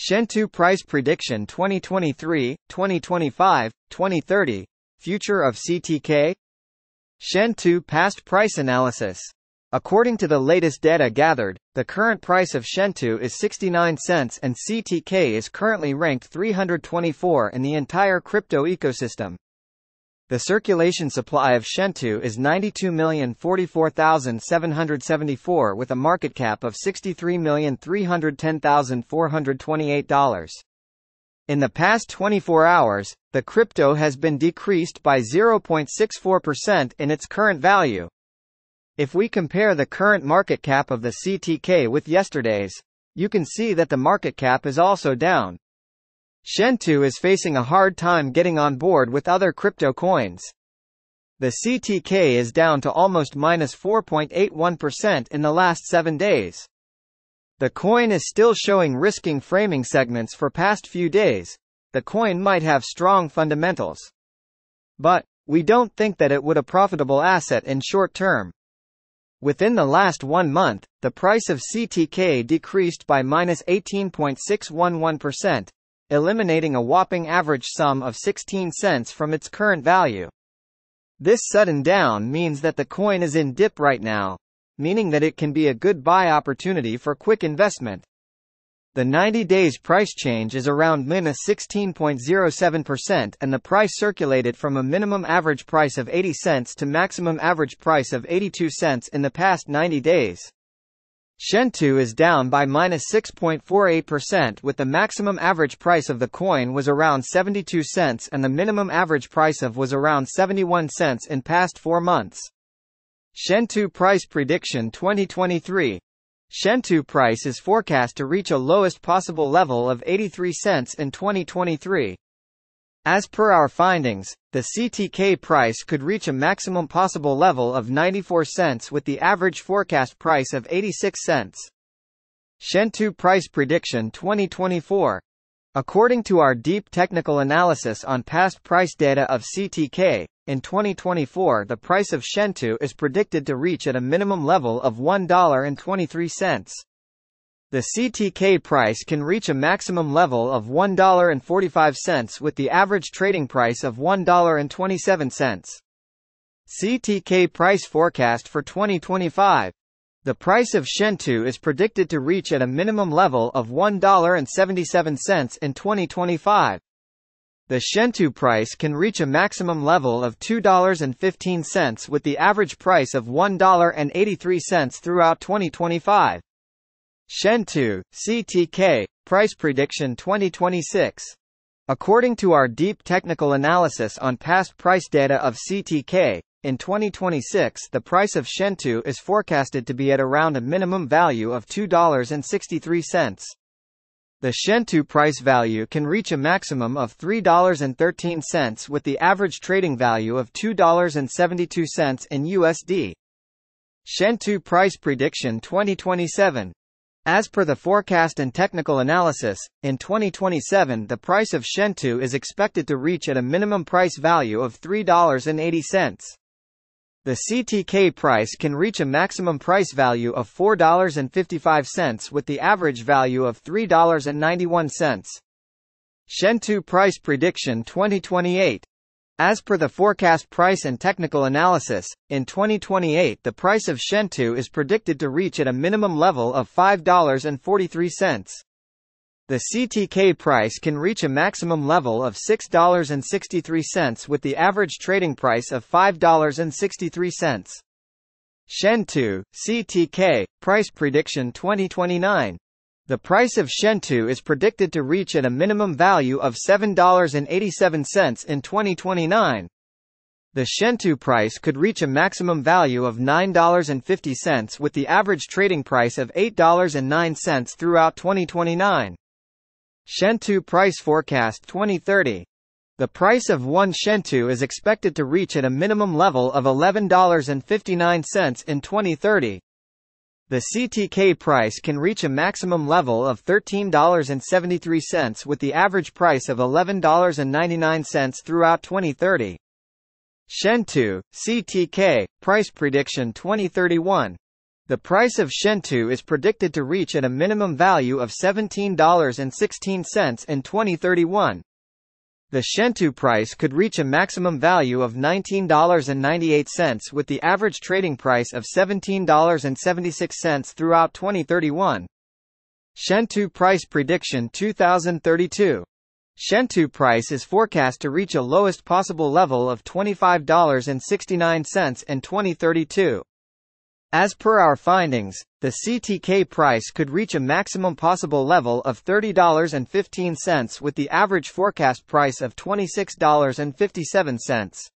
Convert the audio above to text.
Shentu Price Prediction 2023, 2025, 2030, Future of CTK? Shentu Past Price Analysis. According to the latest data gathered, the current price of Shentu is 69 cents and CTK is currently ranked 324 in the entire crypto ecosystem. The circulation supply of Shentu is 92,044,774 with a market cap of $63,310,428. In the past 24 hours, the crypto has been decreased by 0.64% in its current value. If we compare the current market cap of the CTK with yesterday's, you can see that the market cap is also down. Shentu is facing a hard time getting on board with other crypto coins. The CTK is down to almost minus 4.81% in the last seven days. The coin is still showing risking framing segments for past few days. The coin might have strong fundamentals. But, we don't think that it would a profitable asset in short term. Within the last one month, the price of CTK decreased by minus 18.611%, eliminating a whopping average sum of 16 cents from its current value. This sudden down means that the coin is in dip right now, meaning that it can be a good buy opportunity for quick investment. The 90 days price change is around minus 16.07% and the price circulated from a minimum average price of 80 cents to maximum average price of 82 cents in the past 90 days. Shentu is down by minus 6.48% with the maximum average price of the coin was around 72 cents and the minimum average price of was around 71 cents in past four months. Shentu Price Prediction 2023 Shentu price is forecast to reach a lowest possible level of 83 cents in 2023. As per our findings, the CTK price could reach a maximum possible level of 94 cents with the average forecast price of 86 cents. Shentu Price Prediction 2024 According to our deep technical analysis on past price data of CTK, in 2024 the price of Shentu is predicted to reach at a minimum level of $1.23. The CTK price can reach a maximum level of $1.45 with the average trading price of $1.27. CTK price forecast for 2025. The price of Shentu is predicted to reach at a minimum level of $1.77 in 2025. The Shentu price can reach a maximum level of $2.15 with the average price of $1.83 throughout 2025. Shentu, CTK, Price Prediction 2026. According to our deep technical analysis on past price data of CTK, in 2026 the price of Shentu is forecasted to be at around a minimum value of $2.63. The Shentu price value can reach a maximum of $3.13 with the average trading value of $2.72 in USD. Shentu Price Prediction 2027 as per the forecast and technical analysis, in 2027 the price of Shentu is expected to reach at a minimum price value of $3.80. The CTK price can reach a maximum price value of $4.55 with the average value of $3.91. Shentu Price Prediction 2028 as per the forecast price and technical analysis, in 2028 the price of Shentu is predicted to reach at a minimum level of $5.43. The CTK price can reach a maximum level of $6.63 with the average trading price of $5.63. Shentu, CTK, Price Prediction 2029 the price of Shentu is predicted to reach at a minimum value of $7.87 in 2029. The Shentu price could reach a maximum value of $9.50 with the average trading price of $8.09 throughout 2029. Shentu Price Forecast 2030 the price of one Shentu is expected to reach at a minimum level of $11.59 in 2030, the CTK price can reach a maximum level of $13.73 with the average price of $11.99 throughout 2030. Shentu, CTK, Price Prediction 2031. The price of Shentu is predicted to reach at a minimum value of $17.16 in 2031. The Shentu price could reach a maximum value of $19.98 with the average trading price of $17.76 throughout 2031. Shentu price prediction 2032. Shentu price is forecast to reach a lowest possible level of $25.69 in 2032. As per our findings, the CTK price could reach a maximum possible level of $30.15 with the average forecast price of $26.57.